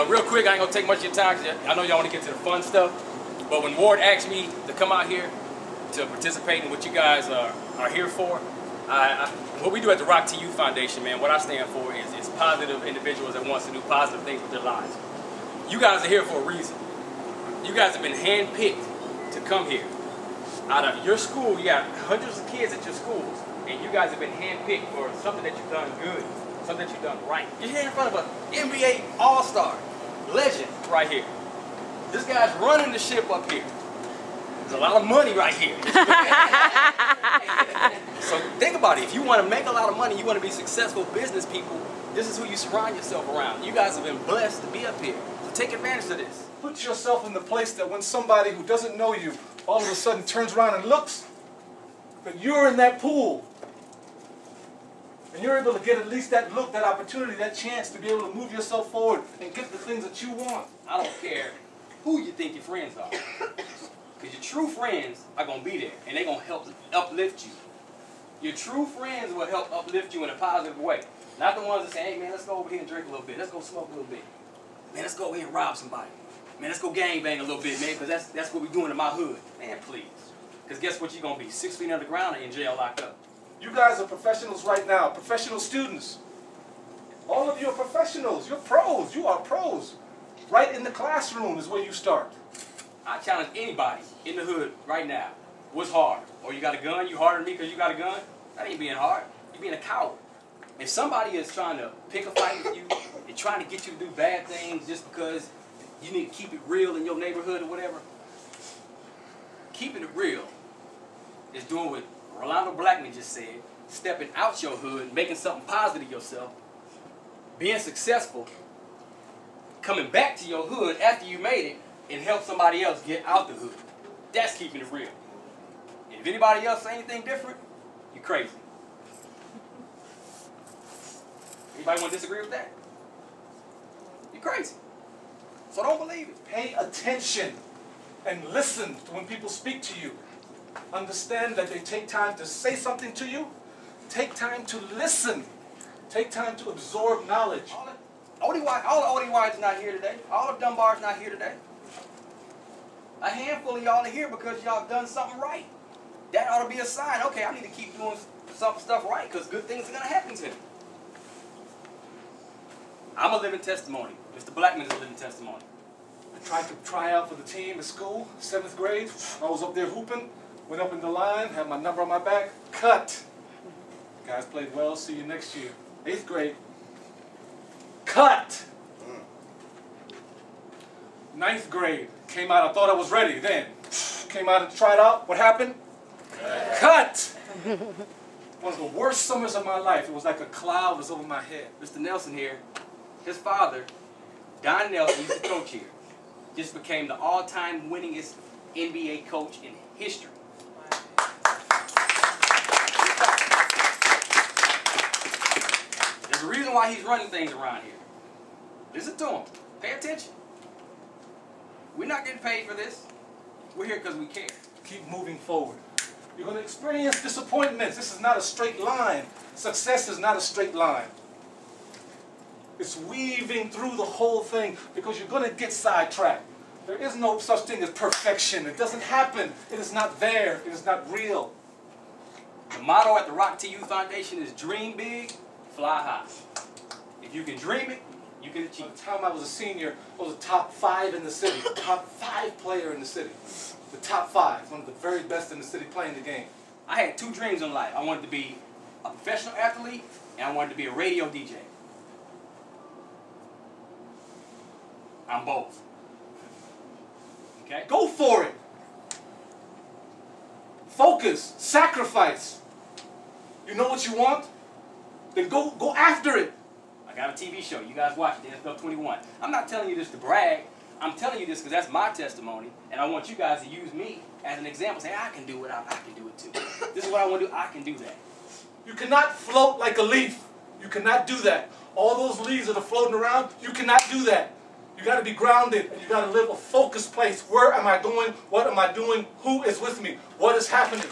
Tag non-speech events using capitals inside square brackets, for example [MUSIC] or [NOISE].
uh, real quick, I ain't gonna take much of your time I know y'all want to get to the fun stuff. But when Ward asked me to come out here to participate in what you guys are, are here for, I, I, what we do at the Rock You Foundation, man, what I stand for is, is positive individuals that wants to do positive things with their lives. You guys are here for a reason. You guys have been handpicked to come here. Out of your school, you got hundreds of kids at your schools, and you guys have been handpicked for something that you've done good, something that you've done right. You're here in front of an NBA All-Star, legend right here. This guy's running the ship up here. There's a lot of money right here. [LAUGHS] [LAUGHS] so think about it. If you want to make a lot of money, you want to be successful business people, this is who you surround yourself around. You guys have been blessed to be up here. So take advantage of this. Put yourself in the place that when somebody who doesn't know you all of a sudden turns around and looks, that you're in that pool. And you're able to get at least that look, that opportunity, that chance to be able to move yourself forward and get the things that you want. I don't care who you think your friends are. Because your true friends are going to be there, and they're going to help uplift you. Your true friends will help uplift you in a positive way. Not the ones that say, hey, man, let's go over here and drink a little bit. Let's go smoke a little bit. Man, let's go over here and rob somebody. Man, let's go gang bang a little bit, man, because that's, that's what we're doing in my hood. Man, please. Because guess what you're going to be? Six feet underground and in jail locked up. You guys are professionals right now, professional students. All of you are professionals. You're pros. You are pros. Right in the classroom is where you start. I challenge anybody in the hood right now. What's hard? Or you got a gun? You harder than me because you got a gun? That ain't being hard. You're being a coward. If somebody is trying to pick a fight with you and trying to get you to do bad things just because you need to keep it real in your neighborhood or whatever, keeping it real is doing what Rolando Blackman just said, stepping out your hood, making something positive yourself, being successful, coming back to your hood after you made it, and help somebody else get out the hood. That's keeping it real. And if anybody else say anything different, you're crazy. Anybody want to disagree with that? You're crazy. So don't believe it. Pay attention and listen to when people speak to you. Understand that they take time to say something to you. Take time to listen. Take time to absorb knowledge. All the OD Wyatt, all the OD Wyatt's not here today. All of Dunbar's not here today. A handful of y'all are here because y'all done something right. That ought to be a sign. Okay, I need to keep doing some stuff right because good things are going to happen to me. I'm a living testimony. Mr. Blackman is a living testimony. I tried to try out for the team at school, seventh grade. I was up there hooping, went up in the line, had my number on my back, cut. Guys played well, see you next year. Eighth grade, cut. Ninth grade, came out, I thought I was ready then. Came out and tried out, what happened? Cut. One of the worst summers of my life. It was like a cloud was over my head. Mr. Nelson here, his father, Don Nelson, used to coach here, just became the all-time winningest NBA coach in history. There's a reason why he's running things around here. Listen to him. Pay attention. We're not getting paid for this. We're here because we care. Keep moving forward. You're going to experience disappointments. This is not a straight line. Success is not a straight line. It's weaving through the whole thing because you're going to get sidetracked. There is no such thing as perfection. It doesn't happen. It is not there. It is not real. The motto at the Rock TU Foundation is dream big, fly high. If you can dream it, you can achieve it. By the time I was a senior, I was a top five in the city. [LAUGHS] top five player in the city. The top five. One of the very best in the city playing the game. I had two dreams in life. I wanted to be a professional athlete and I wanted to be a radio DJ. I'm both. Okay? Go for it. Focus. Sacrifice. You know what you want? Then go go after it. I got a TV show. You guys watch it, NFL 21. I'm not telling you this to brag. I'm telling you this because that's my testimony, and I want you guys to use me as an example. Say, I can do it. I, I can do it too. this is what I want to do. I can do that. You cannot float like a leaf. You cannot do that. All those leaves that are floating around, you cannot do that. You got to be grounded and you got to live a focused place. Where am I going? What am I doing? Who is with me? What is happening?